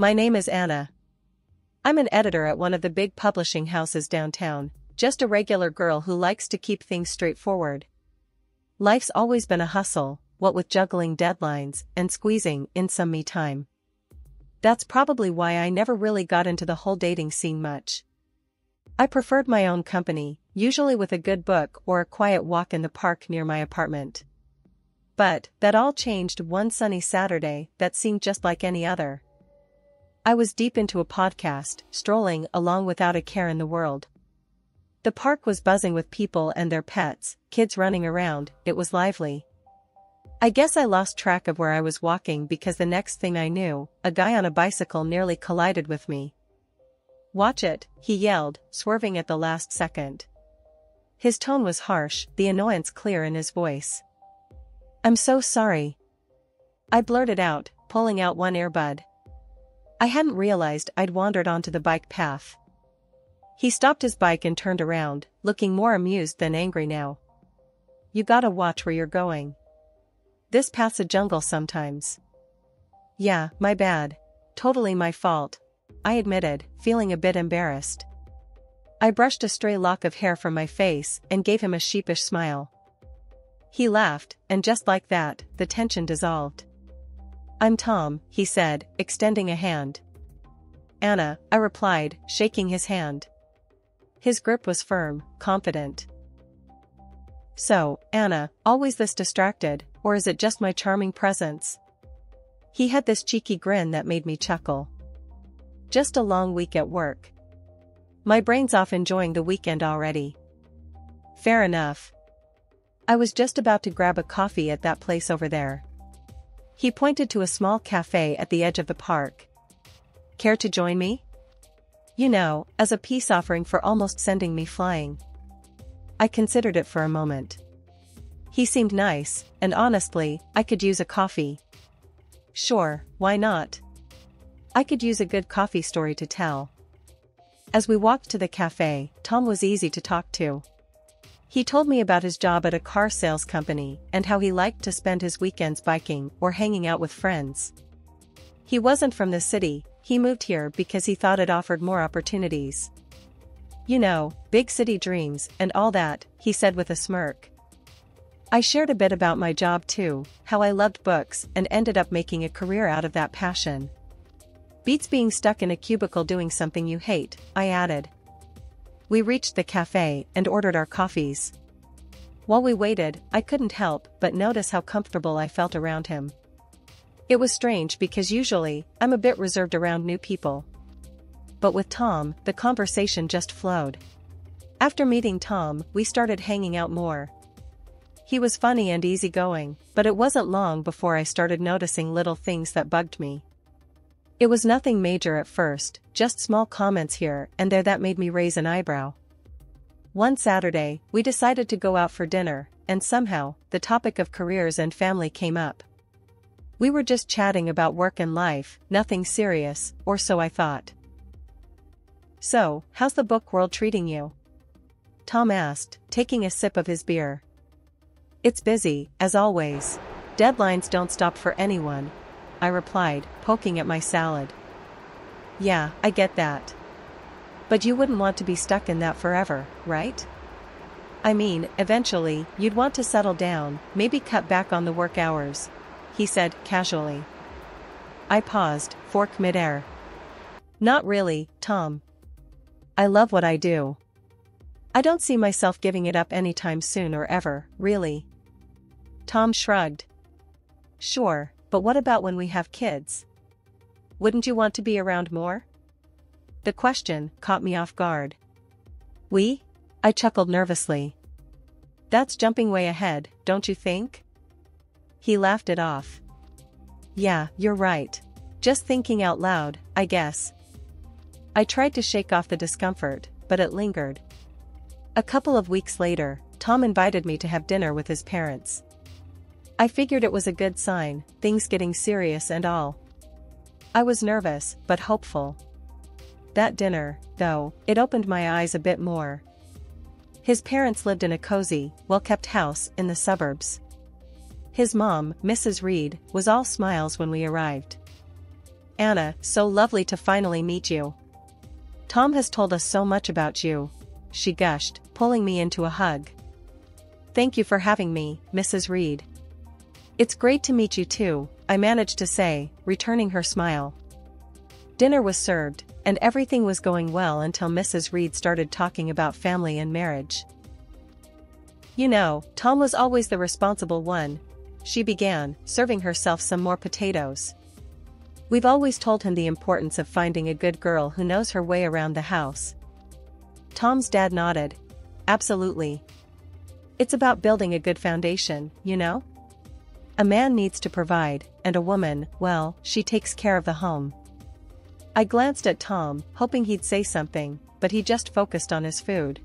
My name is Anna. I'm an editor at one of the big publishing houses downtown, just a regular girl who likes to keep things straightforward. Life's always been a hustle, what with juggling deadlines and squeezing in some me time. That's probably why I never really got into the whole dating scene much. I preferred my own company, usually with a good book or a quiet walk in the park near my apartment. But, that all changed one sunny Saturday that seemed just like any other. I was deep into a podcast, strolling along without a care in the world. The park was buzzing with people and their pets, kids running around, it was lively. I guess I lost track of where I was walking because the next thing I knew, a guy on a bicycle nearly collided with me. Watch it, he yelled, swerving at the last second. His tone was harsh, the annoyance clear in his voice. I'm so sorry. I blurted out, pulling out one earbud. I hadn't realized I'd wandered onto the bike path. He stopped his bike and turned around, looking more amused than angry now. You gotta watch where you're going. This path's a jungle sometimes. Yeah, my bad. Totally my fault. I admitted, feeling a bit embarrassed. I brushed a stray lock of hair from my face and gave him a sheepish smile. He laughed, and just like that, the tension dissolved. I'm Tom, he said, extending a hand. Anna, I replied, shaking his hand. His grip was firm, confident. So, Anna, always this distracted, or is it just my charming presence? He had this cheeky grin that made me chuckle. Just a long week at work. My brain's off enjoying the weekend already. Fair enough. I was just about to grab a coffee at that place over there. He pointed to a small cafe at the edge of the park. Care to join me? You know, as a peace offering for almost sending me flying. I considered it for a moment. He seemed nice, and honestly, I could use a coffee. Sure, why not? I could use a good coffee story to tell. As we walked to the cafe, Tom was easy to talk to. He told me about his job at a car sales company and how he liked to spend his weekends biking or hanging out with friends. He wasn't from the city, he moved here because he thought it offered more opportunities. You know, big city dreams and all that, he said with a smirk. I shared a bit about my job too, how I loved books and ended up making a career out of that passion. Beats being stuck in a cubicle doing something you hate, I added. We reached the cafe and ordered our coffees. While we waited, I couldn't help but notice how comfortable I felt around him. It was strange because usually, I'm a bit reserved around new people. But with Tom, the conversation just flowed. After meeting Tom, we started hanging out more. He was funny and easygoing, but it wasn't long before I started noticing little things that bugged me. It was nothing major at first, just small comments here and there that made me raise an eyebrow. One Saturday, we decided to go out for dinner, and somehow, the topic of careers and family came up. We were just chatting about work and life, nothing serious, or so I thought. So, how's the book world treating you? Tom asked, taking a sip of his beer. It's busy, as always. Deadlines don't stop for anyone. I replied, poking at my salad. Yeah, I get that. But you wouldn't want to be stuck in that forever, right? I mean, eventually, you'd want to settle down, maybe cut back on the work hours, he said, casually. I paused, fork midair. Not really, Tom. I love what I do. I don't see myself giving it up anytime soon or ever, really. Tom shrugged. Sure, but what about when we have kids? Wouldn't you want to be around more? The question caught me off guard. We? I chuckled nervously. That's jumping way ahead, don't you think? He laughed it off. Yeah, you're right. Just thinking out loud, I guess. I tried to shake off the discomfort, but it lingered. A couple of weeks later, Tom invited me to have dinner with his parents. I figured it was a good sign, things getting serious and all. I was nervous, but hopeful. That dinner, though, it opened my eyes a bit more. His parents lived in a cozy, well-kept house in the suburbs. His mom, Mrs. Reed, was all smiles when we arrived. Anna, so lovely to finally meet you. Tom has told us so much about you. She gushed, pulling me into a hug. Thank you for having me, Mrs. Reed. It's great to meet you too, I managed to say, returning her smile. Dinner was served, and everything was going well until Mrs. Reed started talking about family and marriage. You know, Tom was always the responsible one. She began, serving herself some more potatoes. We've always told him the importance of finding a good girl who knows her way around the house. Tom's dad nodded. Absolutely. It's about building a good foundation, you know? A man needs to provide, and a woman, well, she takes care of the home. I glanced at Tom, hoping he'd say something, but he just focused on his food.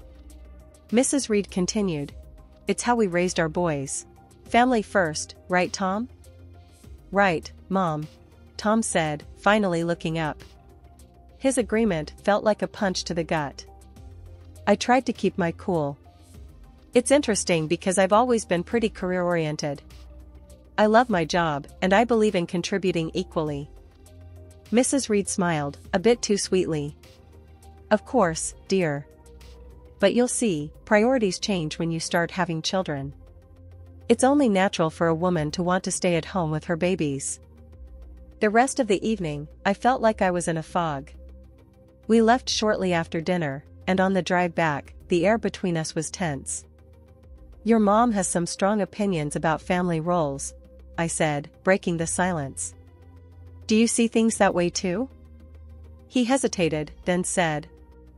Mrs. Reed continued. It's how we raised our boys. Family first, right Tom? Right, Mom. Tom said, finally looking up. His agreement felt like a punch to the gut. I tried to keep my cool. It's interesting because I've always been pretty career-oriented. I love my job, and I believe in contributing equally. Mrs. Reed smiled, a bit too sweetly. Of course, dear. But you'll see, priorities change when you start having children. It's only natural for a woman to want to stay at home with her babies. The rest of the evening, I felt like I was in a fog. We left shortly after dinner, and on the drive back, the air between us was tense. Your mom has some strong opinions about family roles, I said, breaking the silence. Do you see things that way too? He hesitated, then said,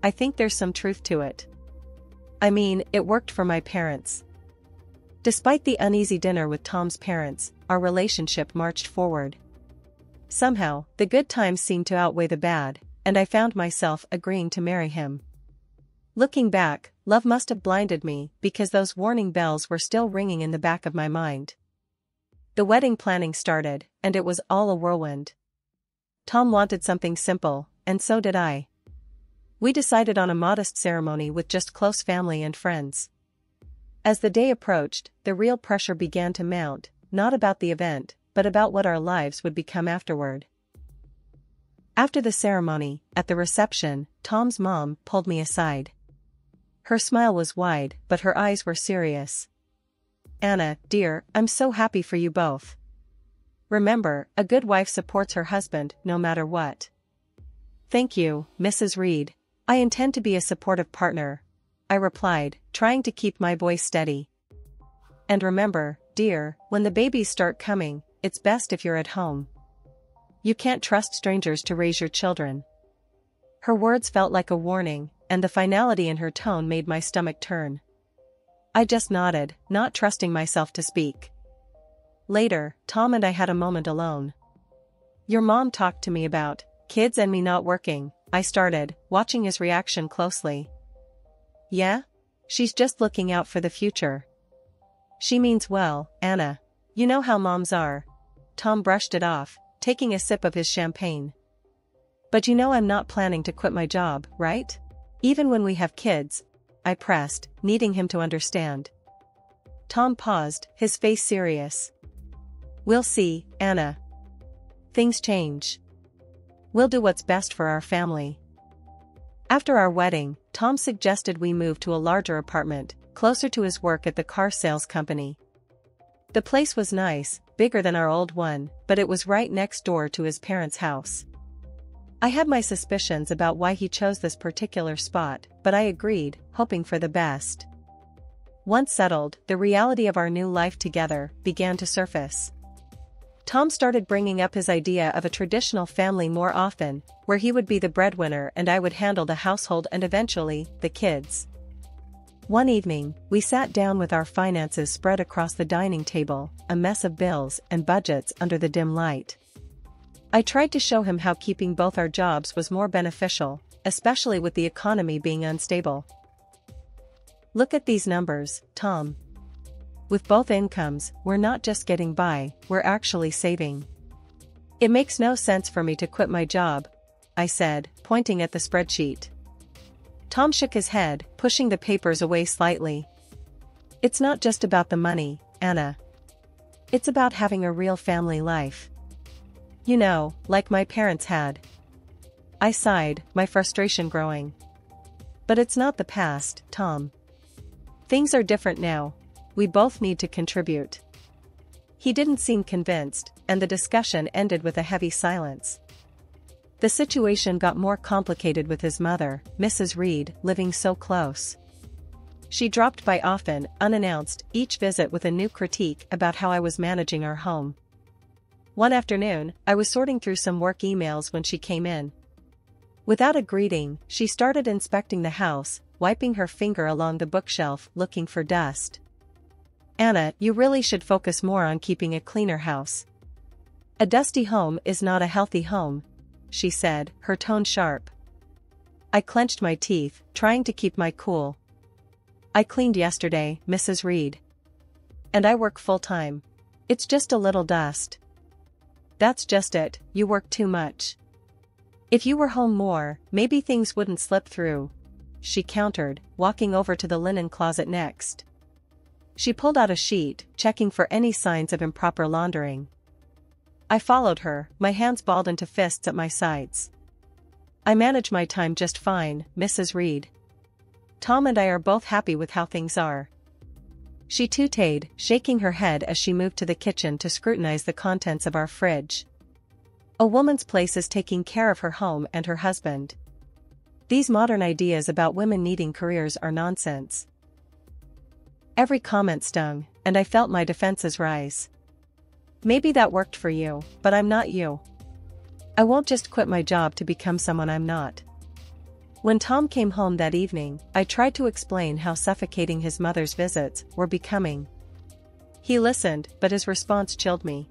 I think there's some truth to it. I mean, it worked for my parents. Despite the uneasy dinner with Tom's parents, our relationship marched forward. Somehow, the good times seemed to outweigh the bad, and I found myself agreeing to marry him. Looking back, love must have blinded me because those warning bells were still ringing in the back of my mind. The wedding planning started, and it was all a whirlwind. Tom wanted something simple, and so did I. We decided on a modest ceremony with just close family and friends. As the day approached, the real pressure began to mount, not about the event, but about what our lives would become afterward. After the ceremony, at the reception, Tom's mom pulled me aside. Her smile was wide, but her eyes were serious. Anna, dear, I'm so happy for you both. Remember, a good wife supports her husband no matter what. Thank you, Mrs. Reed. I intend to be a supportive partner. I replied, trying to keep my voice steady. And remember, dear, when the babies start coming, it's best if you're at home. You can't trust strangers to raise your children. Her words felt like a warning, and the finality in her tone made my stomach turn. I just nodded, not trusting myself to speak. Later, Tom and I had a moment alone. Your mom talked to me about kids and me not working, I started, watching his reaction closely. Yeah? She's just looking out for the future. She means well, Anna. You know how moms are. Tom brushed it off, taking a sip of his champagne. But you know I'm not planning to quit my job, right? Even when we have kids. I pressed, needing him to understand. Tom paused, his face serious. We'll see, Anna. Things change. We'll do what's best for our family. After our wedding, Tom suggested we move to a larger apartment, closer to his work at the car sales company. The place was nice, bigger than our old one, but it was right next door to his parents' house. I had my suspicions about why he chose this particular spot, but I agreed, hoping for the best. Once settled, the reality of our new life together began to surface. Tom started bringing up his idea of a traditional family more often, where he would be the breadwinner and I would handle the household and eventually, the kids. One evening, we sat down with our finances spread across the dining table, a mess of bills and budgets under the dim light. I tried to show him how keeping both our jobs was more beneficial, especially with the economy being unstable. Look at these numbers, Tom. With both incomes, we're not just getting by, we're actually saving. It makes no sense for me to quit my job, I said, pointing at the spreadsheet. Tom shook his head, pushing the papers away slightly. It's not just about the money, Anna. It's about having a real family life. You know, like my parents had. I sighed, my frustration growing. But it's not the past, Tom. Things are different now. We both need to contribute. He didn't seem convinced, and the discussion ended with a heavy silence. The situation got more complicated with his mother, Mrs. Reed, living so close. She dropped by often, unannounced, each visit with a new critique about how I was managing our home. One afternoon, I was sorting through some work emails when she came in. Without a greeting, she started inspecting the house, wiping her finger along the bookshelf looking for dust. Anna, you really should focus more on keeping a cleaner house. A dusty home is not a healthy home, she said, her tone sharp. I clenched my teeth, trying to keep my cool. I cleaned yesterday, Mrs. Reed. And I work full time. It's just a little dust. That's just it, you work too much. If you were home more, maybe things wouldn't slip through. She countered, walking over to the linen closet next. She pulled out a sheet, checking for any signs of improper laundering. I followed her, my hands balled into fists at my sides. I manage my time just fine, Mrs. Reed. Tom and I are both happy with how things are. She tootayed, shaking her head as she moved to the kitchen to scrutinize the contents of our fridge. A woman's place is taking care of her home and her husband. These modern ideas about women needing careers are nonsense. Every comment stung, and I felt my defenses rise. Maybe that worked for you, but I'm not you. I won't just quit my job to become someone I'm not. When Tom came home that evening, I tried to explain how suffocating his mother's visits were becoming. He listened, but his response chilled me.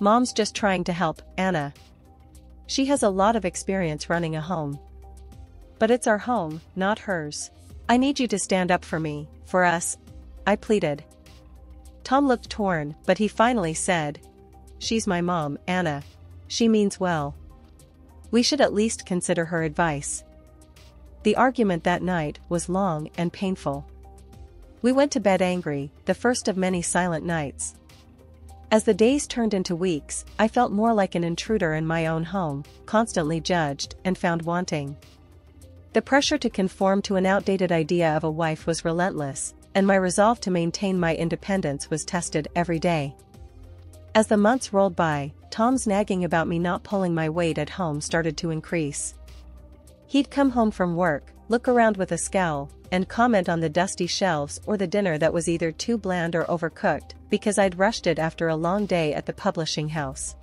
Mom's just trying to help, Anna. She has a lot of experience running a home. But it's our home, not hers. I need you to stand up for me, for us. I pleaded. Tom looked torn, but he finally said. She's my mom, Anna. She means well. We should at least consider her advice. The argument that night was long and painful. We went to bed angry, the first of many silent nights. As the days turned into weeks, I felt more like an intruder in my own home, constantly judged and found wanting. The pressure to conform to an outdated idea of a wife was relentless, and my resolve to maintain my independence was tested every day. As the months rolled by, Tom's nagging about me not pulling my weight at home started to increase. He'd come home from work, look around with a scowl, and comment on the dusty shelves or the dinner that was either too bland or overcooked, because I'd rushed it after a long day at the publishing house.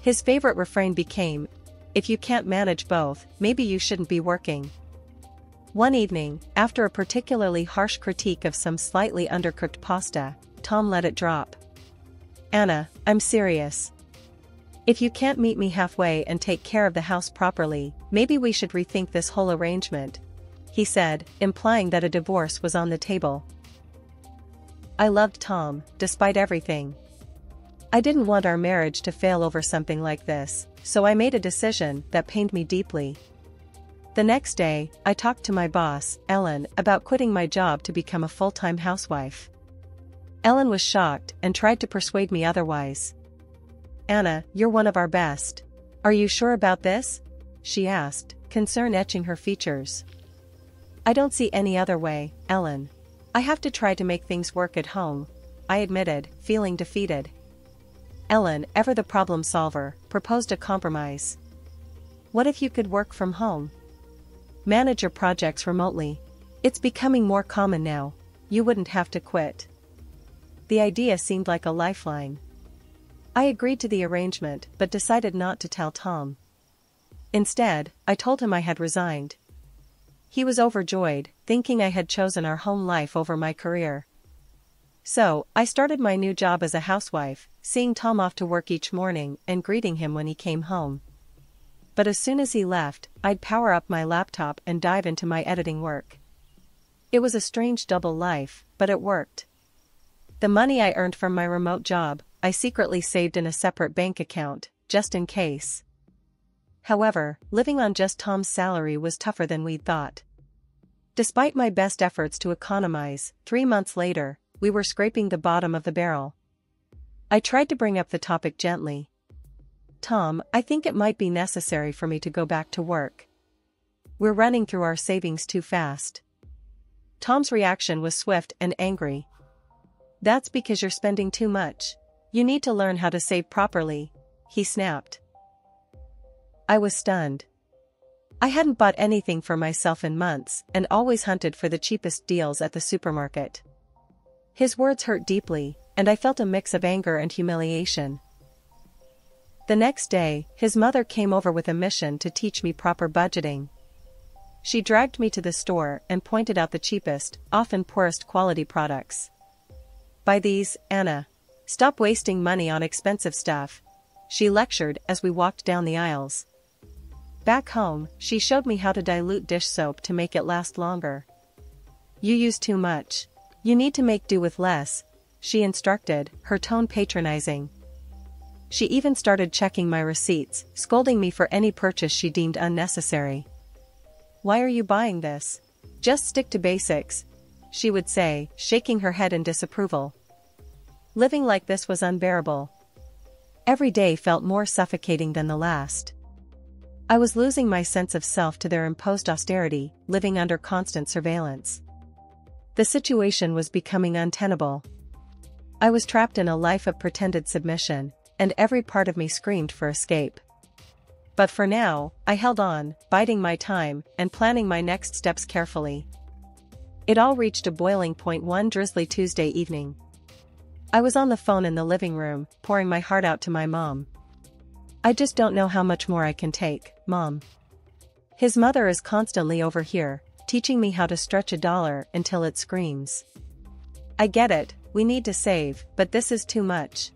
His favorite refrain became, If you can't manage both, maybe you shouldn't be working. One evening, after a particularly harsh critique of some slightly undercooked pasta, Tom let it drop. Anna, I'm serious. If you can't meet me halfway and take care of the house properly, maybe we should rethink this whole arrangement. He said, implying that a divorce was on the table. I loved Tom, despite everything. I didn't want our marriage to fail over something like this, so I made a decision that pained me deeply. The next day, I talked to my boss, Ellen, about quitting my job to become a full-time housewife. Ellen was shocked and tried to persuade me otherwise. Anna, you're one of our best. Are you sure about this? She asked, concern etching her features. I don't see any other way, Ellen. I have to try to make things work at home, I admitted, feeling defeated. Ellen, ever the problem solver, proposed a compromise. What if you could work from home? Manage your projects remotely. It's becoming more common now. You wouldn't have to quit. The idea seemed like a lifeline. I agreed to the arrangement but decided not to tell Tom. Instead, I told him I had resigned. He was overjoyed, thinking I had chosen our home life over my career. So, I started my new job as a housewife, seeing Tom off to work each morning and greeting him when he came home but as soon as he left, I'd power up my laptop and dive into my editing work. It was a strange double life, but it worked. The money I earned from my remote job, I secretly saved in a separate bank account, just in case. However, living on just Tom's salary was tougher than we'd thought. Despite my best efforts to economize, three months later, we were scraping the bottom of the barrel. I tried to bring up the topic gently. Tom, I think it might be necessary for me to go back to work. We're running through our savings too fast. Tom's reaction was swift and angry. That's because you're spending too much. You need to learn how to save properly, he snapped. I was stunned. I hadn't bought anything for myself in months and always hunted for the cheapest deals at the supermarket. His words hurt deeply, and I felt a mix of anger and humiliation. The next day, his mother came over with a mission to teach me proper budgeting. She dragged me to the store and pointed out the cheapest, often poorest quality products. Buy these, Anna. Stop wasting money on expensive stuff. She lectured as we walked down the aisles. Back home, she showed me how to dilute dish soap to make it last longer. You use too much. You need to make do with less, she instructed, her tone patronizing. She even started checking my receipts, scolding me for any purchase she deemed unnecessary. Why are you buying this? Just stick to basics, she would say, shaking her head in disapproval. Living like this was unbearable. Every day felt more suffocating than the last. I was losing my sense of self to their imposed austerity, living under constant surveillance. The situation was becoming untenable. I was trapped in a life of pretended submission, and every part of me screamed for escape. But for now, I held on, biding my time and planning my next steps carefully. It all reached a boiling point one drizzly Tuesday evening. I was on the phone in the living room, pouring my heart out to my mom. I just don't know how much more I can take, mom. His mother is constantly over here, teaching me how to stretch a dollar until it screams. I get it, we need to save, but this is too much.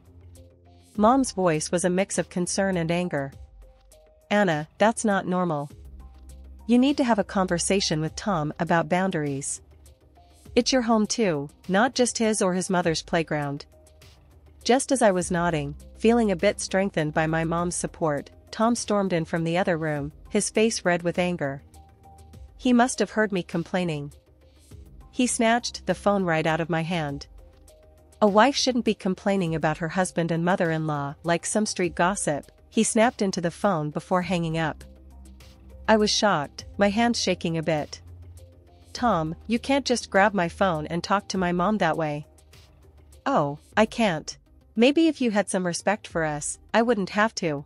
Mom's voice was a mix of concern and anger. Anna, that's not normal. You need to have a conversation with Tom about boundaries. It's your home too, not just his or his mother's playground. Just as I was nodding, feeling a bit strengthened by my mom's support, Tom stormed in from the other room, his face red with anger. He must have heard me complaining. He snatched the phone right out of my hand. A wife shouldn't be complaining about her husband and mother-in-law like some street gossip, he snapped into the phone before hanging up. I was shocked, my hands shaking a bit. Tom, you can't just grab my phone and talk to my mom that way. Oh, I can't. Maybe if you had some respect for us, I wouldn't have to.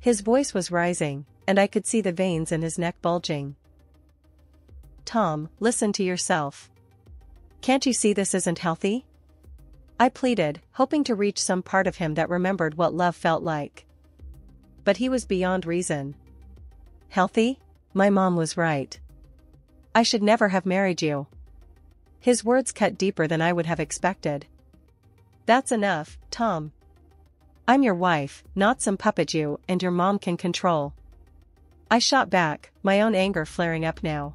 His voice was rising, and I could see the veins in his neck bulging. Tom, listen to yourself. Can't you see this isn't healthy? I pleaded, hoping to reach some part of him that remembered what love felt like. But he was beyond reason. Healthy? My mom was right. I should never have married you. His words cut deeper than I would have expected. That's enough, Tom. I'm your wife, not some puppet you and your mom can control. I shot back, my own anger flaring up now.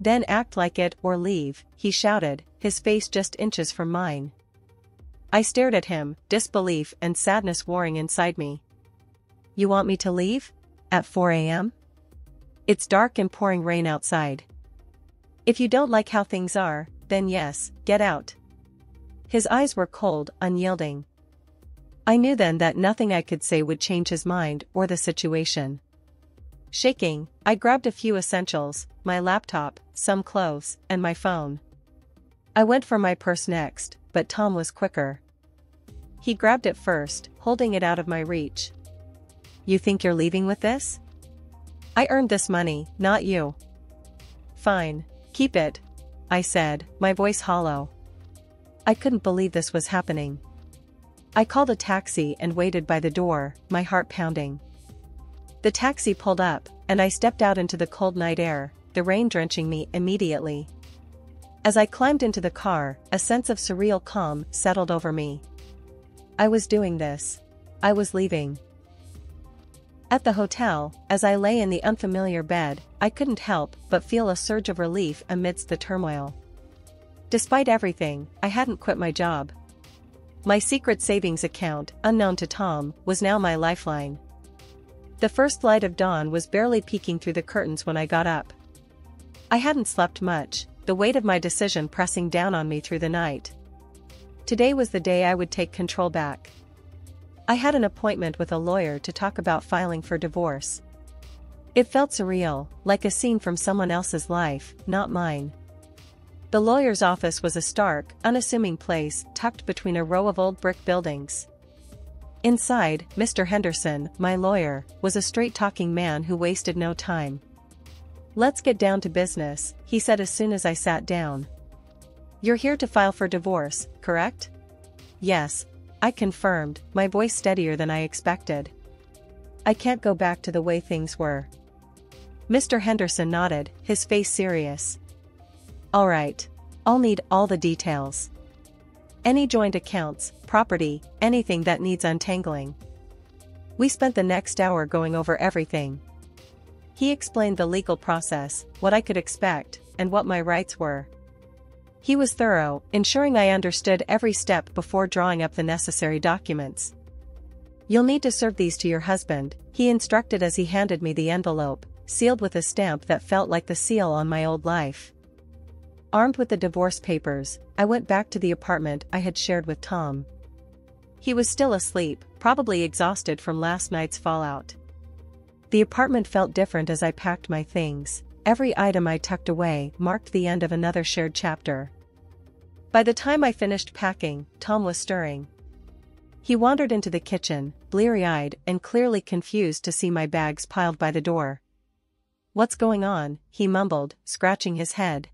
Then act like it or leave, he shouted, his face just inches from mine. I stared at him, disbelief and sadness warring inside me. You want me to leave? At 4 a.m.? It's dark and pouring rain outside. If you don't like how things are, then yes, get out. His eyes were cold, unyielding. I knew then that nothing I could say would change his mind or the situation. Shaking, I grabbed a few essentials, my laptop, some clothes, and my phone. I went for my purse next, but Tom was quicker. He grabbed it first, holding it out of my reach. You think you're leaving with this? I earned this money, not you. Fine, keep it. I said, my voice hollow. I couldn't believe this was happening. I called a taxi and waited by the door, my heart pounding. The taxi pulled up, and I stepped out into the cold night air, the rain drenching me immediately. As I climbed into the car, a sense of surreal calm settled over me. I was doing this. I was leaving. At the hotel, as I lay in the unfamiliar bed, I couldn't help but feel a surge of relief amidst the turmoil. Despite everything, I hadn't quit my job. My secret savings account, unknown to Tom, was now my lifeline. The first light of dawn was barely peeking through the curtains when I got up. I hadn't slept much, the weight of my decision pressing down on me through the night. Today was the day I would take control back. I had an appointment with a lawyer to talk about filing for divorce. It felt surreal, like a scene from someone else's life, not mine. The lawyer's office was a stark, unassuming place tucked between a row of old brick buildings. Inside, Mr. Henderson, my lawyer, was a straight-talking man who wasted no time. Let's get down to business, he said as soon as I sat down. You're here to file for divorce, correct? Yes, I confirmed, my voice steadier than I expected. I can't go back to the way things were. Mr. Henderson nodded, his face serious. Alright. I'll need all the details. Any joint accounts, property, anything that needs untangling. We spent the next hour going over everything. He explained the legal process, what I could expect, and what my rights were. He was thorough, ensuring I understood every step before drawing up the necessary documents. You'll need to serve these to your husband, he instructed as he handed me the envelope, sealed with a stamp that felt like the seal on my old life. Armed with the divorce papers, I went back to the apartment I had shared with Tom. He was still asleep, probably exhausted from last night's fallout. The apartment felt different as I packed my things, every item I tucked away marked the end of another shared chapter. By the time I finished packing, Tom was stirring. He wandered into the kitchen, bleary-eyed and clearly confused to see my bags piled by the door. What's going on, he mumbled, scratching his head.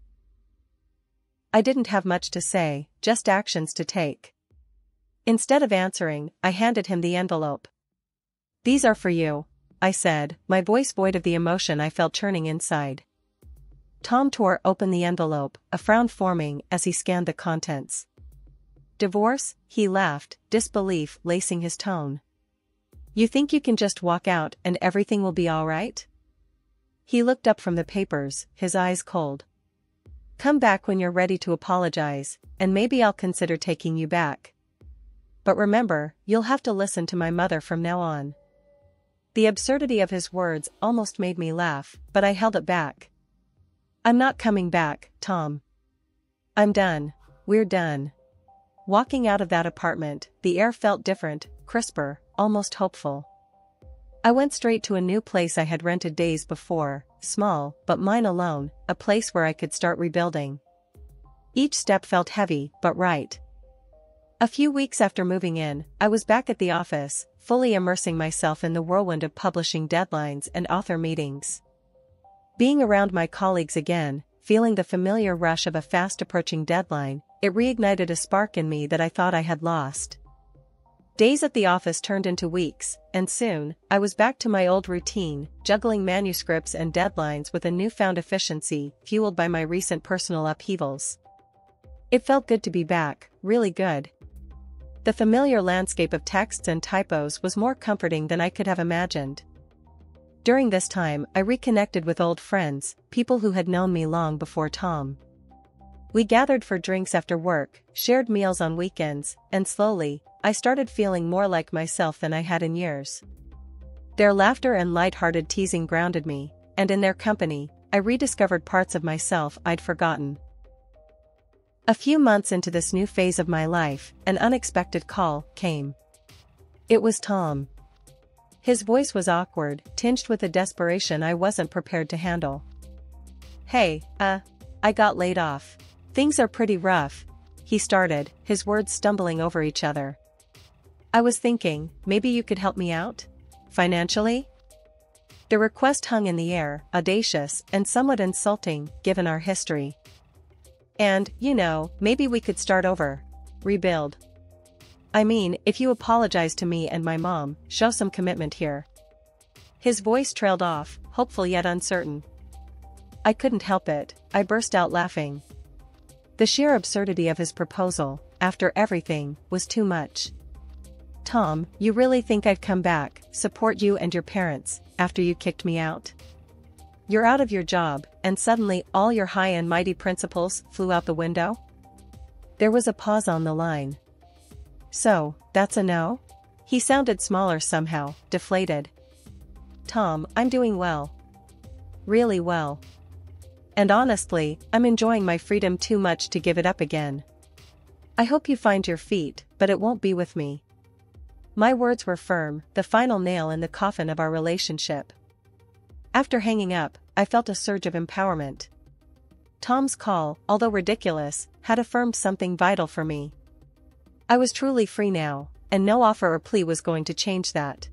I didn't have much to say, just actions to take. Instead of answering, I handed him the envelope. These are for you, I said, my voice void of the emotion I felt churning inside. Tom tore open the envelope, a frown forming as he scanned the contents. Divorce, he laughed, disbelief lacing his tone. You think you can just walk out and everything will be alright? He looked up from the papers, his eyes cold. Come back when you're ready to apologize, and maybe I'll consider taking you back. But remember, you'll have to listen to my mother from now on. The absurdity of his words almost made me laugh, but I held it back. I'm not coming back, Tom. I'm done. We're done. Walking out of that apartment, the air felt different, crisper, almost hopeful. I went straight to a new place I had rented days before, small, but mine alone, a place where I could start rebuilding. Each step felt heavy, but right. A few weeks after moving in, I was back at the office, fully immersing myself in the whirlwind of publishing deadlines and author meetings. Being around my colleagues again, feeling the familiar rush of a fast approaching deadline, it reignited a spark in me that I thought I had lost. Days at the office turned into weeks, and soon, I was back to my old routine, juggling manuscripts and deadlines with a newfound efficiency, fueled by my recent personal upheavals. It felt good to be back, really good. The familiar landscape of texts and typos was more comforting than I could have imagined. During this time, I reconnected with old friends, people who had known me long before Tom. We gathered for drinks after work, shared meals on weekends, and slowly, I started feeling more like myself than I had in years. Their laughter and light-hearted teasing grounded me, and in their company, I rediscovered parts of myself I'd forgotten. A few months into this new phase of my life, an unexpected call came. It was Tom. His voice was awkward, tinged with a desperation I wasn't prepared to handle. Hey, uh, I got laid off. Things are pretty rough. He started, his words stumbling over each other. I was thinking, maybe you could help me out? Financially? The request hung in the air, audacious and somewhat insulting, given our history. And, you know, maybe we could start over. Rebuild. I mean, if you apologize to me and my mom, show some commitment here. His voice trailed off, hopeful yet uncertain. I couldn't help it, I burst out laughing. The sheer absurdity of his proposal, after everything, was too much. Tom, you really think I'd come back, support you and your parents, after you kicked me out? You're out of your job, and suddenly all your high and mighty principles flew out the window? There was a pause on the line. So, that's a no? He sounded smaller somehow, deflated. Tom, I'm doing well. Really well. And honestly, I'm enjoying my freedom too much to give it up again. I hope you find your feet, but it won't be with me. My words were firm, the final nail in the coffin of our relationship. After hanging up, I felt a surge of empowerment. Tom's call, although ridiculous, had affirmed something vital for me. I was truly free now, and no offer or plea was going to change that.